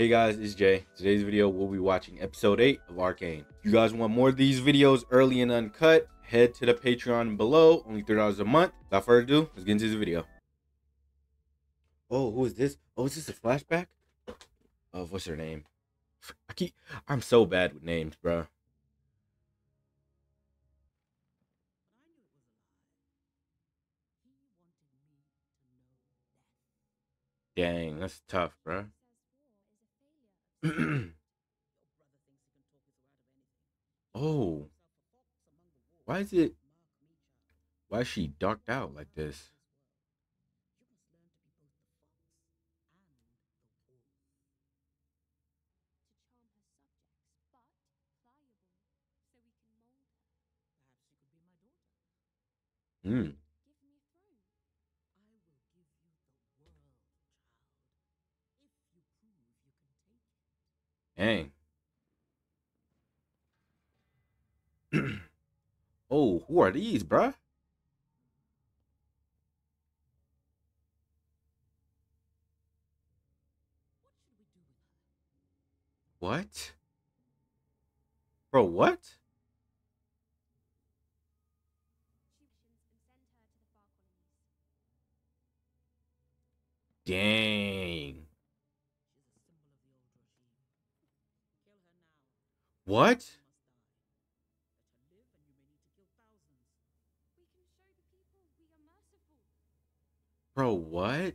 Hey guys, it's Jay. Today's video we'll be watching episode 8 of Arcane. If you guys want more of these videos early and uncut, head to the Patreon below, only $3 a month. Without further ado, let's get into the video. Oh, who is this? Oh, is this a flashback? Oh, what's her name? I keep I'm so bad with names, bro. Dang, that's tough, bro. oh. Why is it why is she darked out like this? Hmm. Dang. oh, who are these, bruh? What? Bro, what? Dang. What? Bro, what?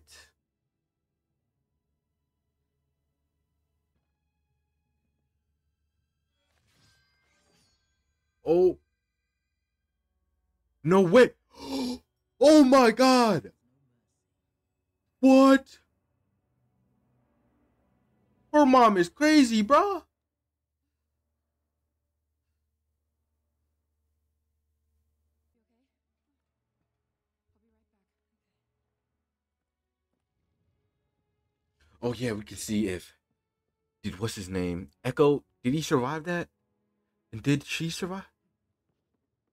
Oh. No way. Oh my god. What? Her mom is crazy, bro. Oh yeah, we can see if dude, what's his name? Ekko, did he survive that? And did she survive?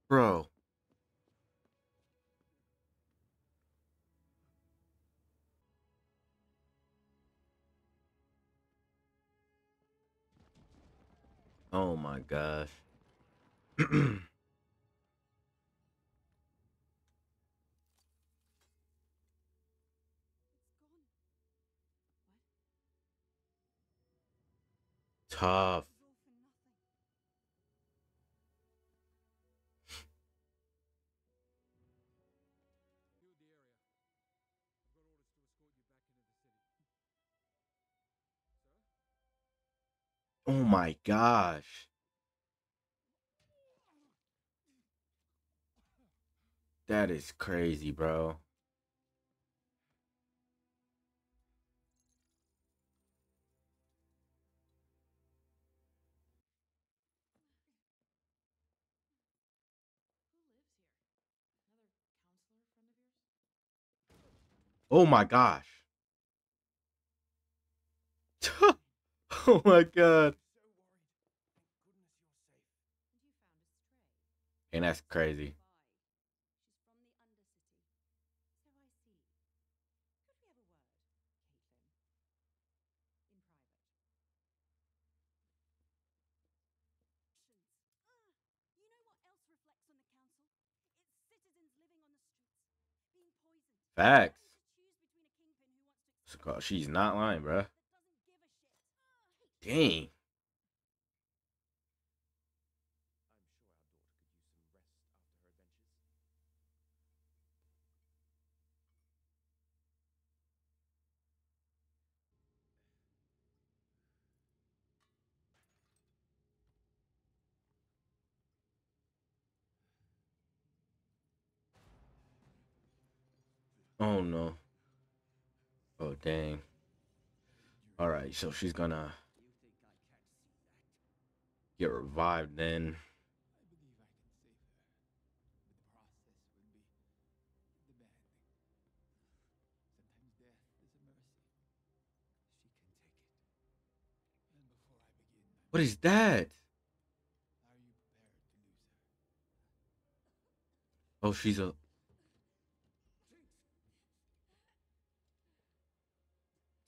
Bro. Oh my gosh. Tough. Oh my gosh. That is crazy, bro. Oh my gosh. oh my god. And that's crazy. Facts. She's not lying, bruh. Dang. Oh no. Dang. All right, so she's gonna get revived then. What is that? Oh, she's a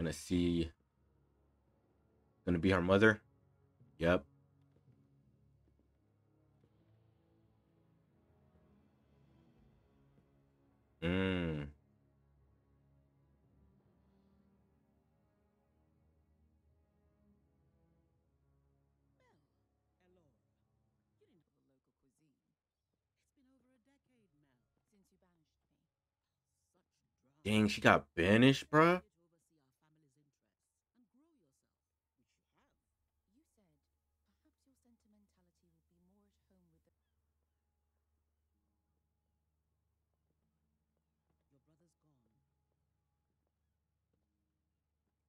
Gonna see. Gonna be her mother. Yep. Mm. Dang, she got banished, bruh. To oversee our family's interests and grow yourself, which you have. You said perhaps your sentimentality will be more at home with the. Your brother's gone. Dang. What happened? He crossed the road. I was distracted. That's a mistake I can't take back. You're Jason. I'm here to help guide you to the right decisions. I don't need your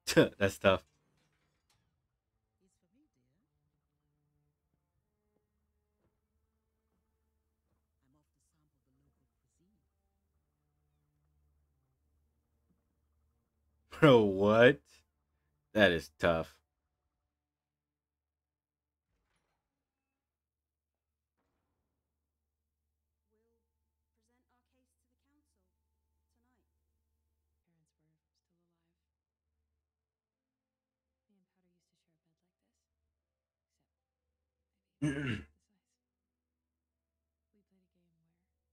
local tough. Bro, what? That is tough. We'll present our case to the council tonight. parents were still alive. Me and Powder used to share a bed like this, size. We played a game where we pretended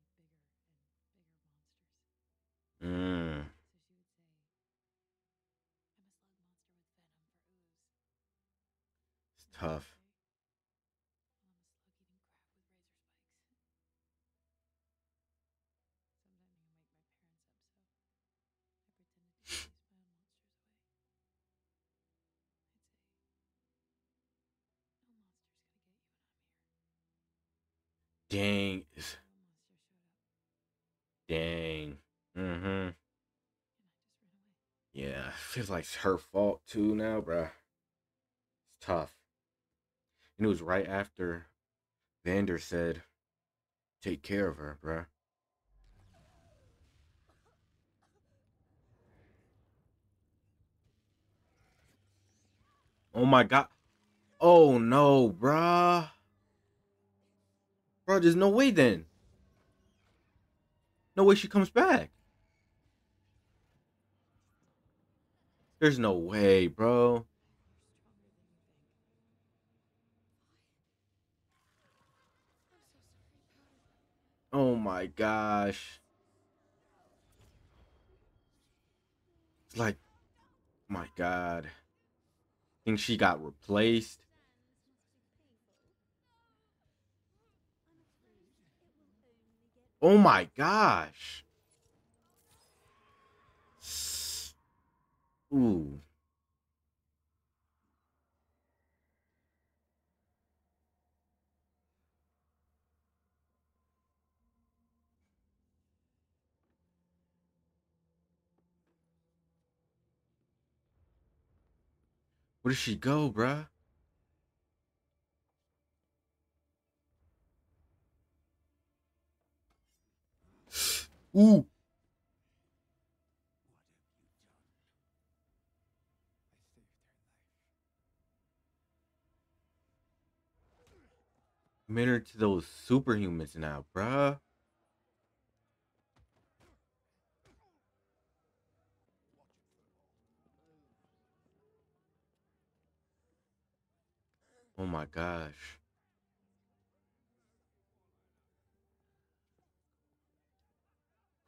to be bigger monsters. It's tough. say, "Well, I'm a slug eating crab with razor spikes. Sometimes you can wake my parents up, so I pretended to chase my own monsters away. I'd say, No monster's gonna get you when I'm here. Dang. Dang. Mm-hmm. Yeah, feels like it's her fault too now, bruh. It's tough. And it was right after Vander said, take care of her, bruh. Oh my god. Oh no, bruh. Bro, there's no way then. No way she comes back. There's no way, bro. Oh my gosh. It's like, my god. Think she got replaced. Oh my gosh. Ooh. Where does she go, bruh? Ooh. Mirror to those superhumans now, bruh. Oh my gosh.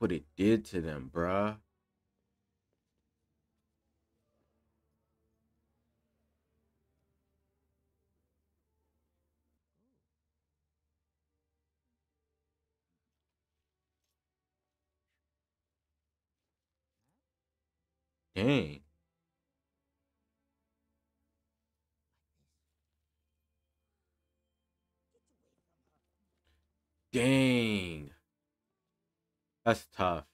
what it did to them, bruh. Dang. Dang. That's tough.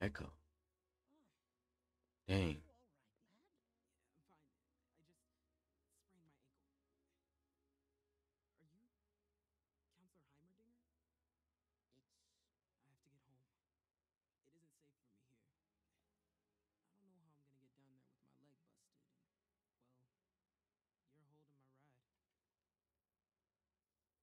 Ekko. Dang.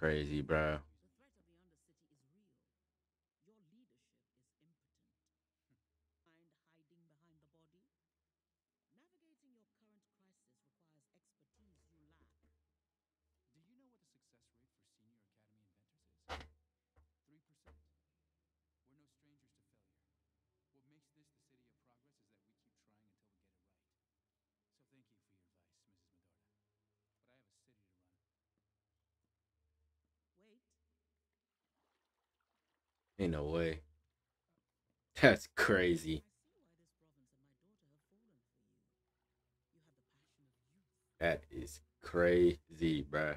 crazy, bro. Ain't no way. That's crazy. That is crazy, bruh.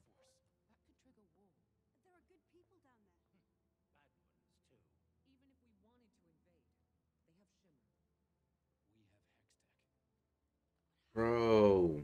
Bro.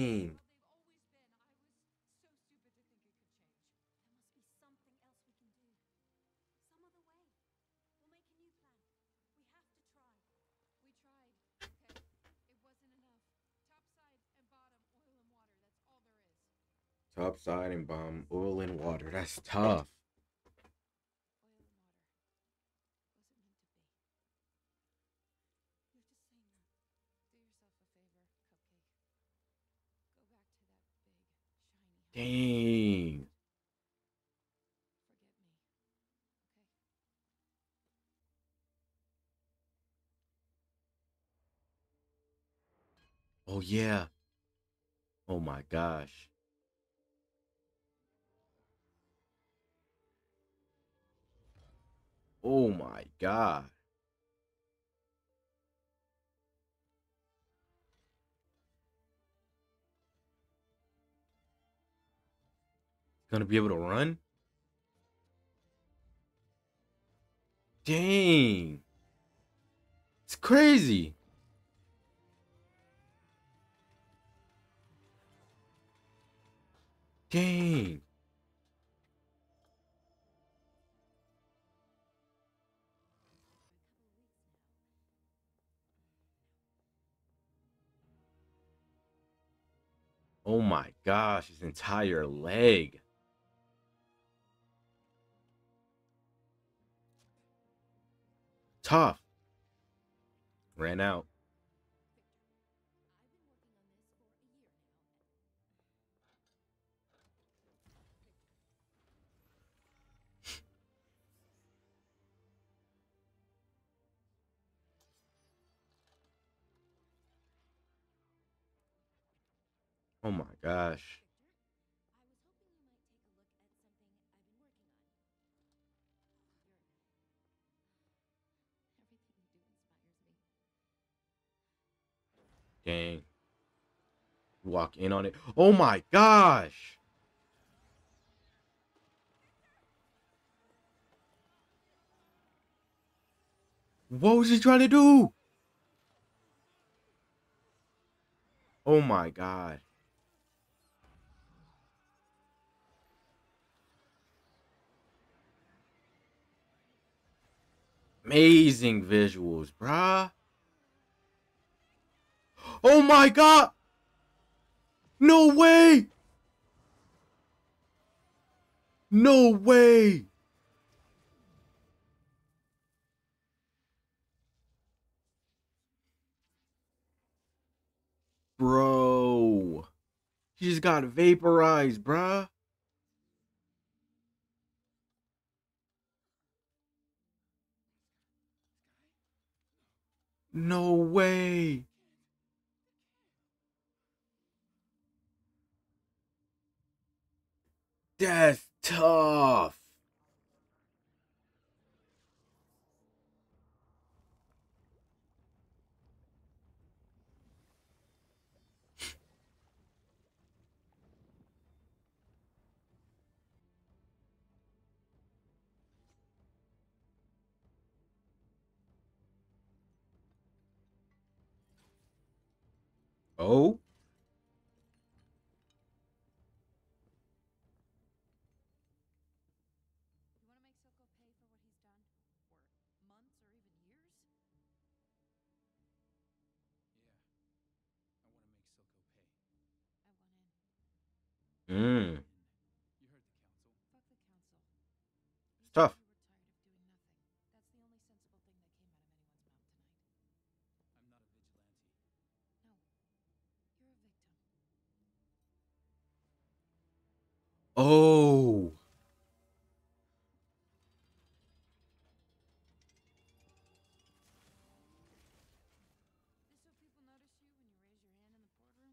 side and bomb, oil and water. That's tough. Oil and water. Wasn't meant to Oh my god. Gonna be able to run? Dang. It's crazy. Dang. Oh my gosh, his entire leg. Tough. Ran out. Do inspires me. Dang. Walk in on it. Oh my gosh. What was he trying to do? Oh my god. Amazing visuals, bruh. Oh my god! No way! No way! Bro. He just got vaporized, bruh. No way. That's tough. Oh. Hmm. council. You It's tough. said You were tired of doing nothing. That's the only sensible thing that came out of anyone's mouth tonight. I'm not a vigilante. No. You're a victim. oh. This so people notice you when you raise your hand in the boardroom?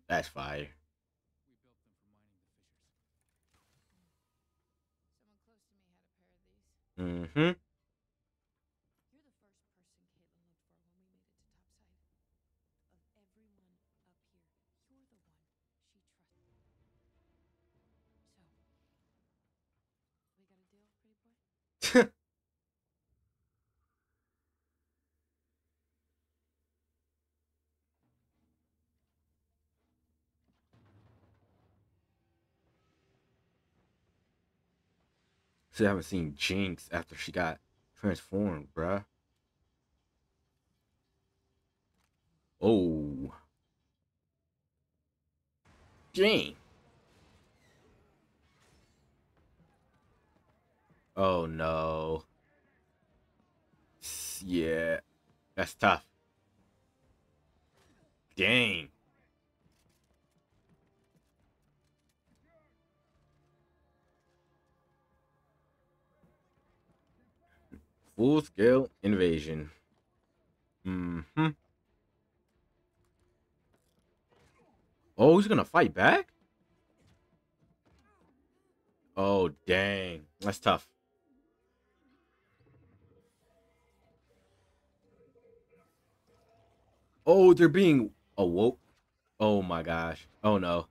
That's fire. We still haven't seen Jinx after she got transformed, bruh. Oh. Jinx. Oh no. Yeah. That's tough. Dang. Full scale invasion. Mm-hmm. Oh, he's gonna fight back? Oh, dang. That's tough. Oh, they're being awoke. Oh my gosh. Oh no.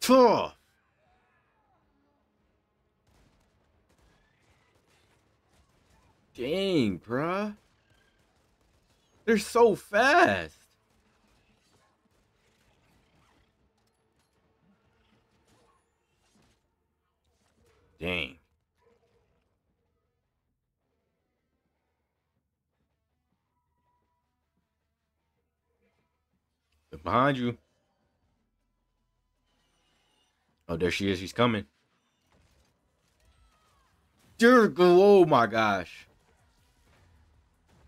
Tough. Dang, bruh. They're so fast. Dang. Behind you. Oh, there she is. She's coming. Dear. Oh my gosh.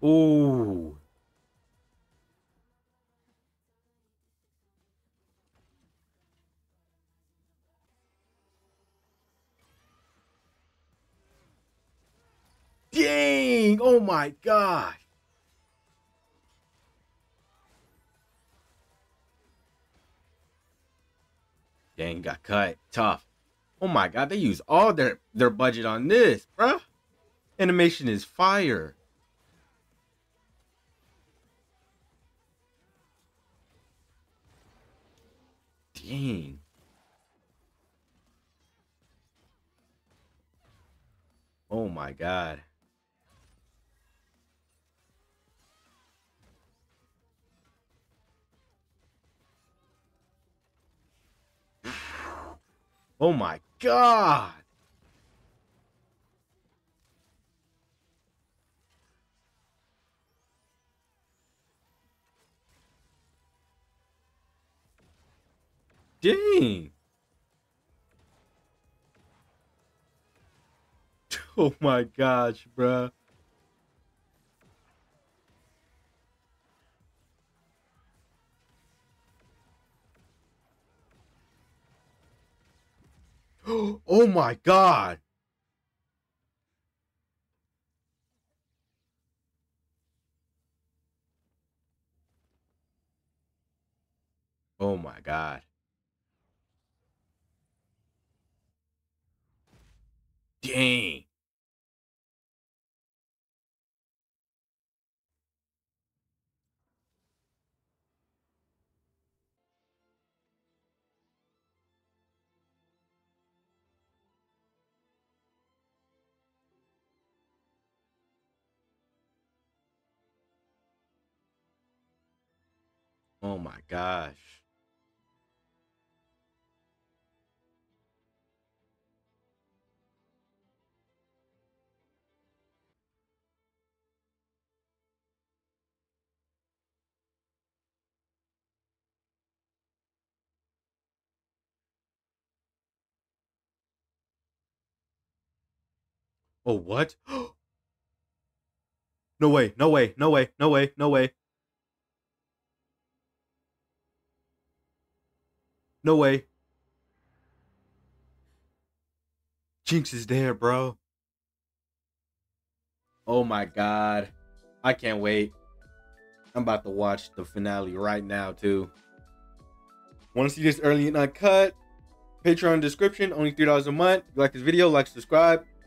Ooh. Dang. Oh my gosh. Dang, got cut. Tough. Oh my god, they use all their their budget on this, bruh. Animation is fire. Dang. Oh my god. Oh my god. Dang. Oh my gosh, bruh. Oh my god. Oh my god. Dang. Oh my gosh. Oh, what? no way, no way, no way, no way, no way. No way. Jinx is there, bro. Oh my god. I can't wait. I'm about to watch the finale right now, too. Want to see this early and uncut? Patreon description, only $3 a month. If you like this video, like, subscribe.